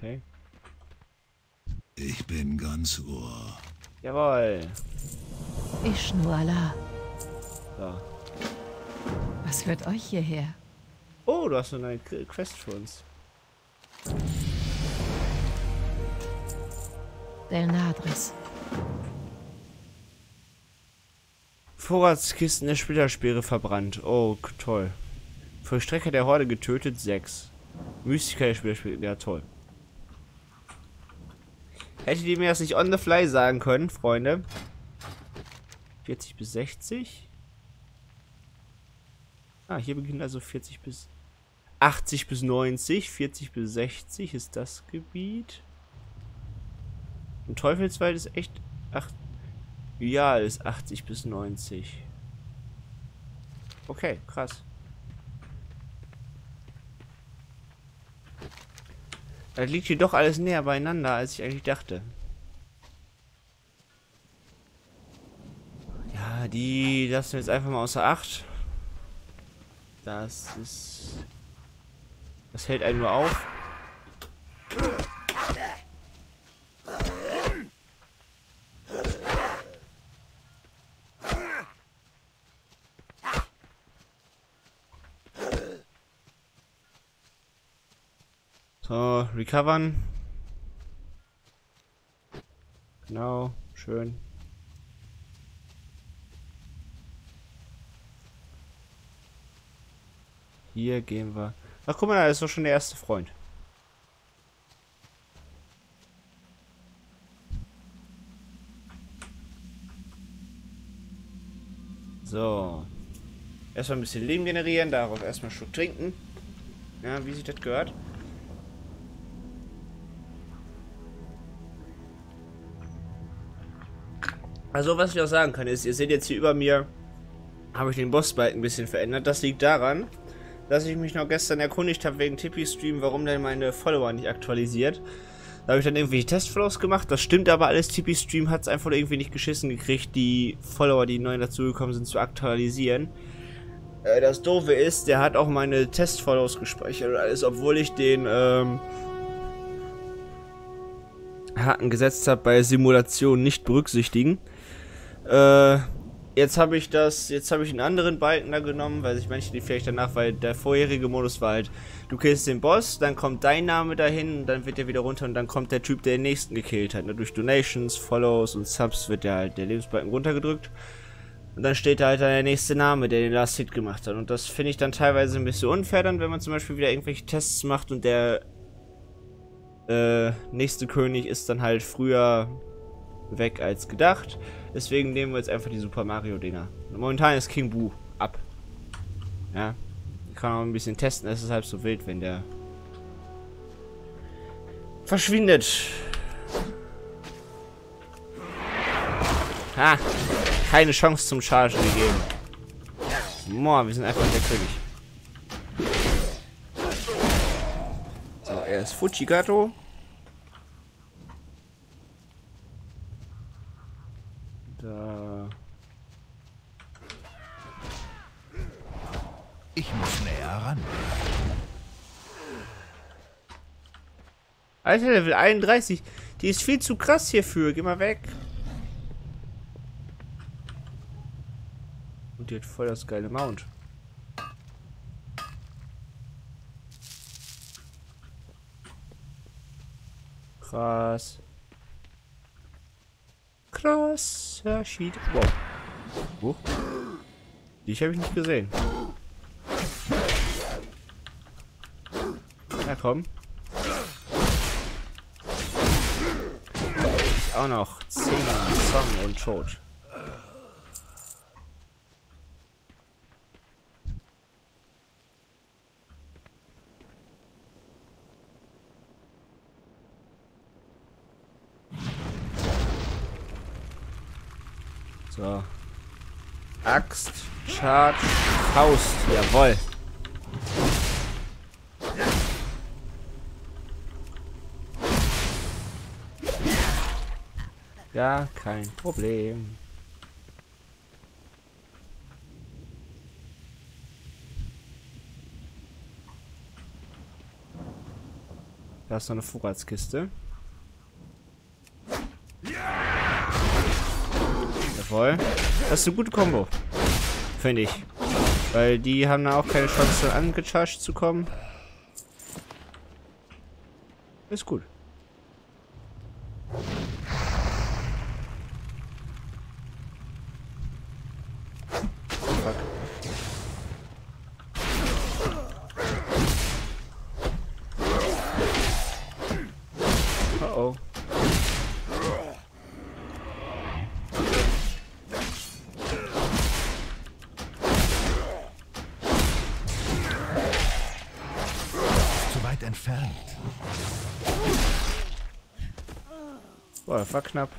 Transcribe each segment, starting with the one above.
Okay. Ich bin ganz Ohr. Jawohl. Ishnuala, So. was führt euch hierher? Oh, du hast eine Qu- Quest für uns. Del Nadris. Vorratskisten der Splitterspeere verbrannt. Oh, toll. Vollstrecker der Horde getötet, 6. Mystiker der Splitterspeere, ja toll. Hättet ihr mir das nicht on the fly sagen können, Freunde? 40 bis 60? Ah, hier beginnt also 40 bis 80 bis 90, 40 bis 60 ist das Gebiet. Und Teufelswald ist echt 8, ja, ist 80 bis 90. Okay, krass. Das liegt hier doch alles näher beieinander, als ich eigentlich dachte. Ja, die lassen wir jetzt einfach mal außer Acht. Das ist... Das hält einen nur auf. Recovern. Genau, schön. Hier gehen wir. Ach, guck mal, da ist doch schon der erste Freund. So. Erstmal ein bisschen Leben generieren, darauf erstmal einen Schluck trinken. Ja, wie sich das gehört. Also, was ich auch sagen kann, ist, ihr seht jetzt hier über mir, habe ich den Bossbalken ein bisschen verändert. Das liegt daran, dass ich mich noch gestern erkundigt habe wegen Tippy-Stream, warum denn meine Follower nicht aktualisiert. Da habe ich dann irgendwelche Testflows gemacht. Das stimmt aber alles. Tippy-Stream hat es einfach irgendwie nicht geschissen gekriegt, die Follower, die neu dazugekommen sind, zu aktualisieren. Äh, das Doofe ist, der hat auch meine Testfollows gespeichert und alles, obwohl ich den, ähm, Haken gesetzt habe bei Simulationen nicht berücksichtigen. Äh, jetzt habe ich das, jetzt habe ich einen anderen Balken da genommen, weil sich manche die vielleicht danach, weil der vorherige Modus war halt, du killst den Boss, dann kommt dein Name dahin, und dann wird der wieder runter und dann kommt der Typ, der den nächsten gekillt hat. Ne? Durch Donations, Follows und Subs wird der halt der Lebensbalken runtergedrückt. Und dann steht da halt der nächste Name, der den Last Hit gemacht hat. Und das finde ich dann teilweise ein bisschen unfair dann, wenn man zum Beispiel wieder irgendwelche Tests macht und der äh, nächste König ist dann halt früher weg als gedacht. Deswegen nehmen wir jetzt einfach die Super Mario Dinger. Momentan ist King Boo ab. Ja. Ich kann auch ein bisschen testen, es ist halb so wild, wenn der verschwindet. Ha! Keine Chance zum Chargen gegeben. Boah, wir sind einfach der König. So, er ist Fujigato. Da. Ich muss näher ran. Alter, Level 31. Die ist viel zu krass hierfür. Geh mal weg. Und die hat voll das geile Mount. Krass. Krasser Sheet. Wow. Wo? Die habe ich nicht gesehen. Komm. Ist auch noch 10 Song und tot. So. Axt, Charge, Faust. Jawoll. Ja, kein Problem. Da ist noch eine Vorratskiste. Jawohl. Das ist eine gute Kombo. Finde ich. Weil die haben da auch keine Chance, angecharged zu kommen. Ist gut. Entfernt. Boah, das war knapp.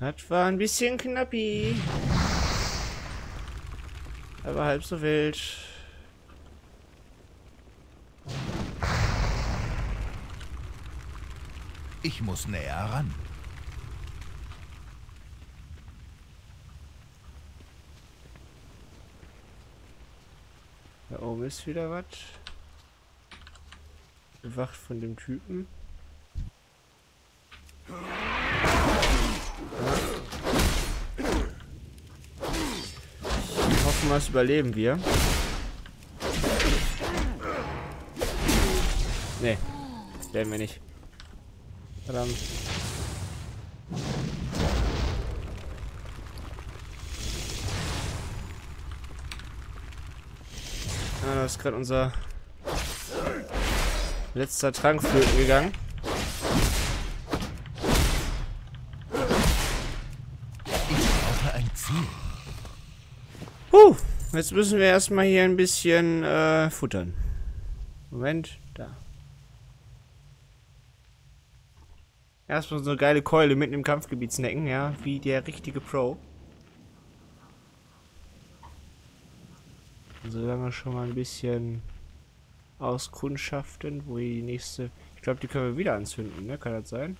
Das war ein bisschen knappi. Aber halb so wild. Ich muss näher ran. Oben ist wieder was. Bewacht von dem Typen. Ja. Ich hoffe mal, das überleben wir. Nee, werden wir nicht. Verdammt. Da ist gerade unser letzter Trank flöten gegangen. Ich brauche ein Ziel. Puh, jetzt müssen wir erstmal hier ein bisschen äh, futtern. Moment, da. Erstmal so eine geile Keule mitten im Kampfgebiet snacken, ja, wie der richtige Pro. Solange schon mal ein bisschen auskundschaften, wo die nächste. Ich glaube, die können wir wieder anzünden, ne? Kann das sein?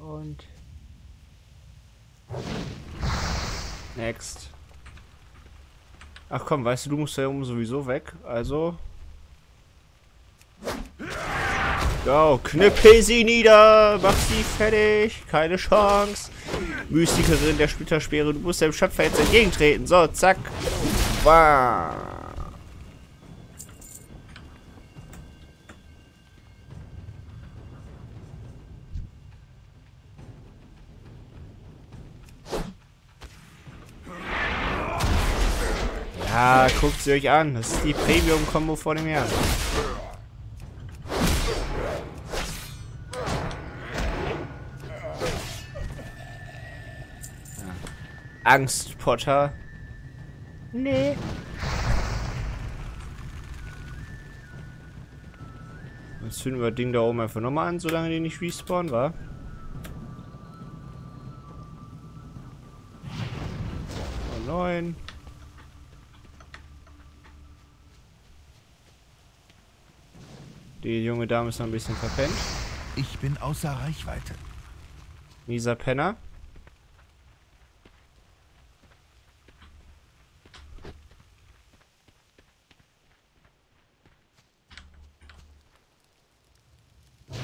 Und. Next. Ach komm, weißt du, du musst ja sowieso weg, also. Go, knüppel sie nieder, mach sie fertig, keine Chance. Mystikerin der Splittersperre, du musst dem Schöpfer jetzt entgegentreten. So, zack. Wow. Ja, guckt sie euch an. Das ist die Premium-Kombo vor dem Jahr. Angst, Potter. Nee. Jetzt finden wir das Ding da oben einfach nochmal an, solange die nicht respawnen, war. Die junge Dame ist noch ein bisschen verpennt. Ich bin außer Reichweite. Mieser Penner. So.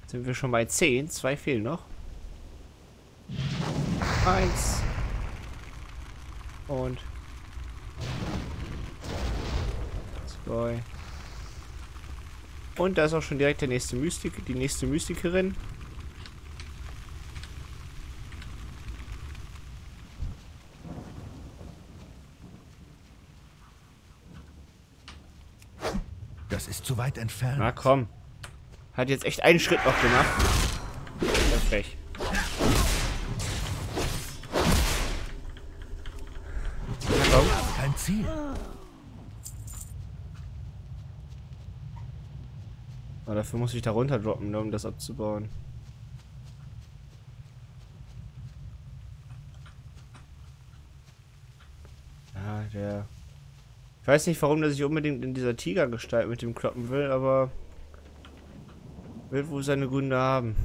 Jetzt sind wir schon bei 10. Zwei fehlen noch. Eins. Und. Zwei. Und da ist auch schon direkt der nächste Mystik, die nächste Mystikerin. Das ist zu weit entfernt. Na komm. Hat jetzt echt einen Schritt noch gemacht. Das frech. Kein Ziel. Aber dafür muss ich da runter droppen, nur um das abzubauen. der. Ich weiß nicht, warum der sich unbedingt in dieser Tigergestalt mit dem kloppen will, aber. Wird wohl seine Gründe haben.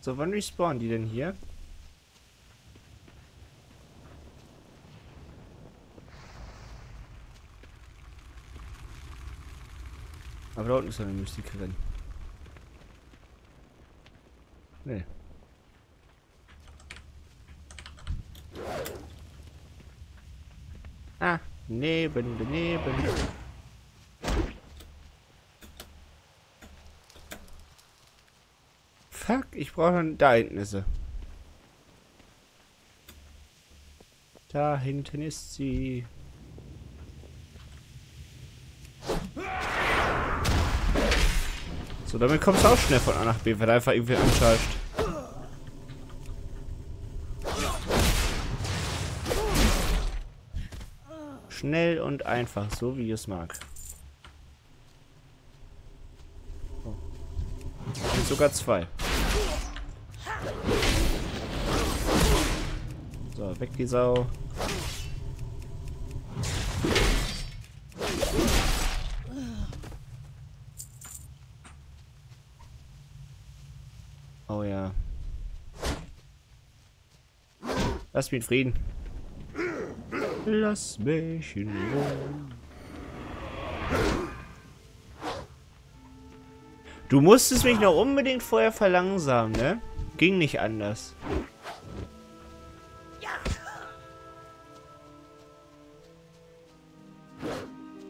So, wann respawnen die denn hier? Aber da unten ist eine Mystikerin. Nee. Ah, neben, daneben. Fuck, ich brauche da hinten ist sie. Da hinten ist sie. So, damit kommst du auch schnell von A nach B, wenn du einfach irgendwie anschalst. Schnell und einfach, so wie es mag. Oh. Sogar zwei. So, weg die Sau. Oh ja. Lass mich in Frieden. Lass mich in Ruhe. Du musstest mich noch unbedingt vorher verlangsamen, ne? Ging nicht anders.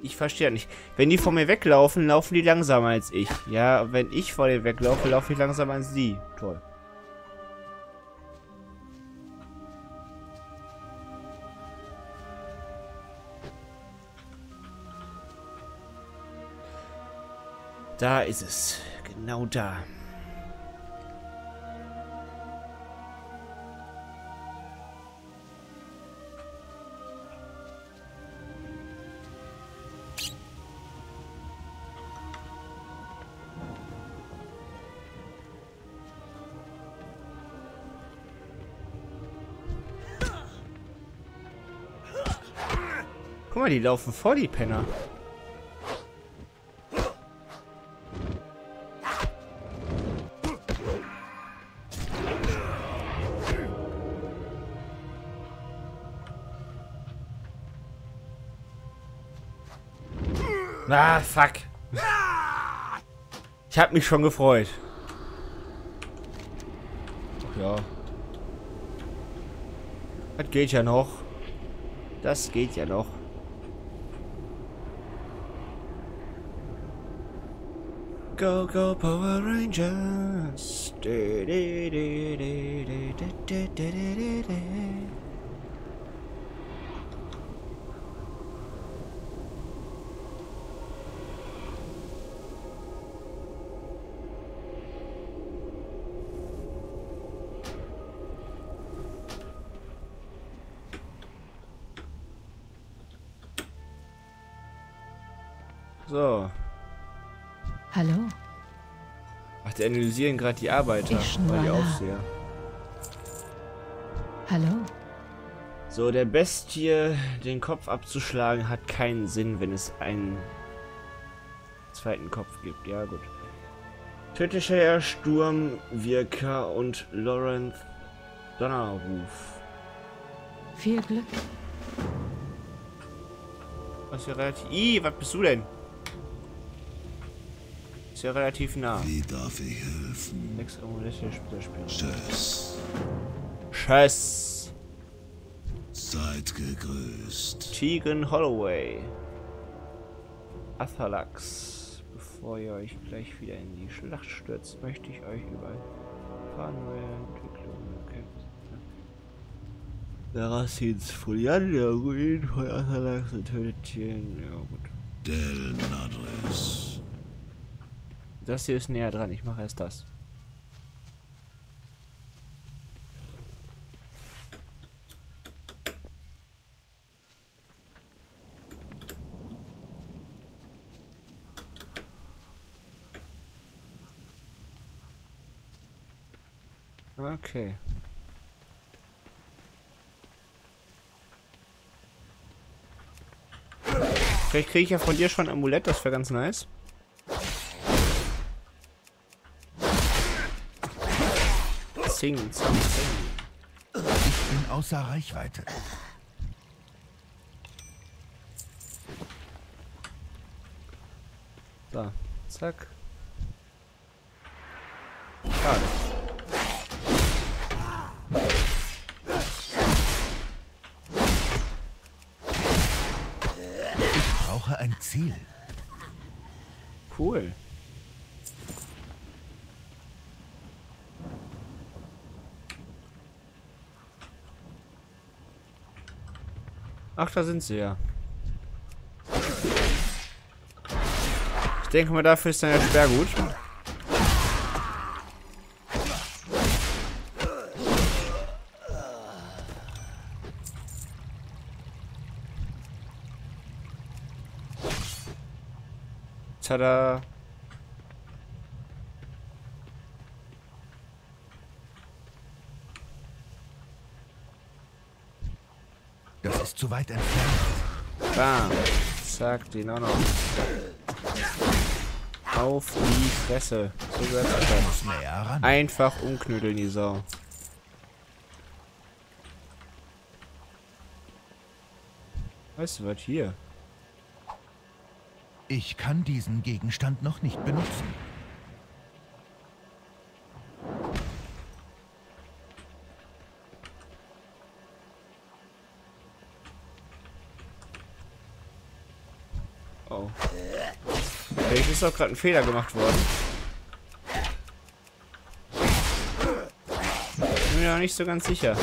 Ich verstehe nicht. Wenn die vor mir weglaufen, laufen die langsamer als ich. Ja, wenn ich vor dir weglaufe, laufe ich langsamer als die. Toll. Da ist es. Genau da. Guck mal, die laufen vor die Penner. Fuck. Ich hab mich schon gefreut. Ach ja. Das geht ja noch. Das geht ja noch. Go, go, Power Rangers. Du, du, du, Die analysieren gerade die Arbeiter. Weil die. Aufseher. Hallo? So, der Bestie den Kopf abzuschlagen hat keinen Sinn, wenn es einen zweiten Kopf gibt. Ja, gut. Tödlicher Herr Sturm, Wirka und Lawrence Donnerruf. Viel Glück. Was ja relativ... Ih, was bist du denn? Ist ja relativ nah. Wie darf ich helfen? Sechs Amulette Spielerspiel. Tschüss. Tschüss. Seid gegrüßt. Tegan Holloway. Athalax. Bevor ihr euch gleich wieder in die Schlacht stürzt, möchte ich euch über ein paar neue Entwicklungen erkennen. Veracins Folian, der Ruin von Athalax und tötet Tieren. Ja gut. Del Nadres. Das hier ist näher dran, ich mache erst das. Okay. Vielleicht kriege ich ja von dir schon ein Amulett, das wäre ganz nice. Zing, zing. Ich bin außer Reichweite. So, zack. Schade. Ich brauche ein Ziel. Cool. Ach, da sind sie ja. Ich denke mal, dafür ist dann der Sperr gut. Tada. Zu weit entfernt. Bam. Zack, den auch noch. Auf die Fresse. So gehört sich das. Muss näher ran. Einfach umknüdeln, die Sau. Weißt du was hier? Ich kann diesen Gegenstand noch nicht benutzen. Oh. Vielleicht ist doch gerade ein Fehler gemacht worden. Bin mir noch nicht so ganz sicher.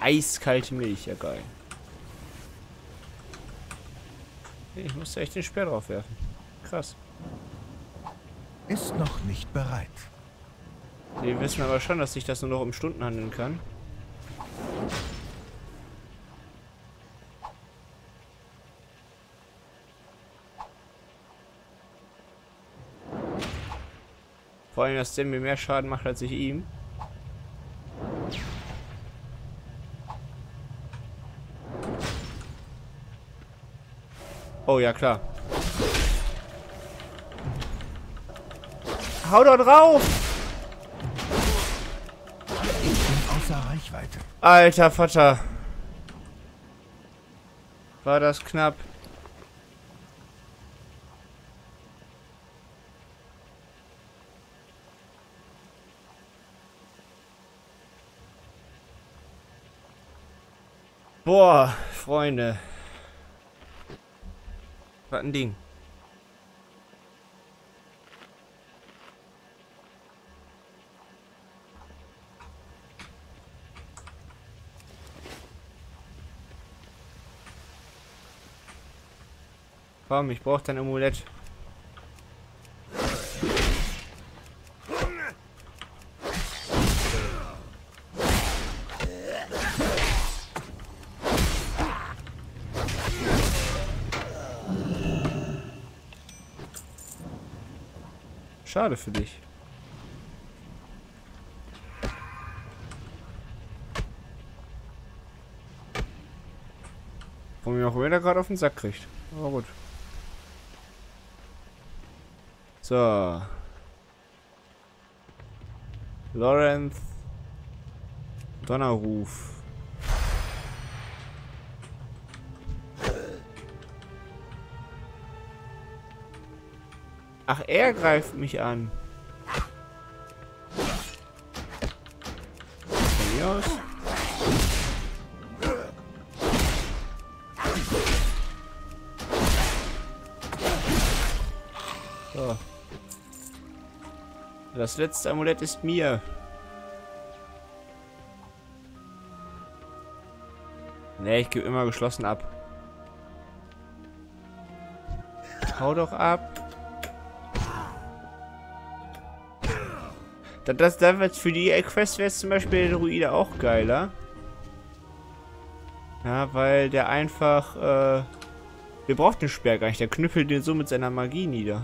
Eiskalte Milch, ja geil. Ich musste echt den Speer drauf werfen. Krass. Ist noch nicht bereit. Wir wissen aber schon, dass sich das nur noch um Stunden handeln kann. Vor allem, dass der mir mehr Schaden macht als ich ihm. Oh ja, klar. Hau doch drauf! Ich bin außer Reichweite. Alter Vater. War das knapp. Boah, Freunde. Was ein Ding. Komm, ich brauche dein Amulett. Schade für dich. Von mir auch da gerade auf den Sack kriegt. Aber gut. So. Lawrence Donnerruf. Ach, er greift mich an. Von. So. Das letzte Amulett ist mir. Nee, ich gebe immer geschlossen ab. Hau doch ab. Das, das, für die Quest wäre zum Beispiel der Druide auch geiler. Ja, weil der einfach, äh, wir brauchen den Speer gar nicht. Der knüppelt den so mit seiner Magie nieder.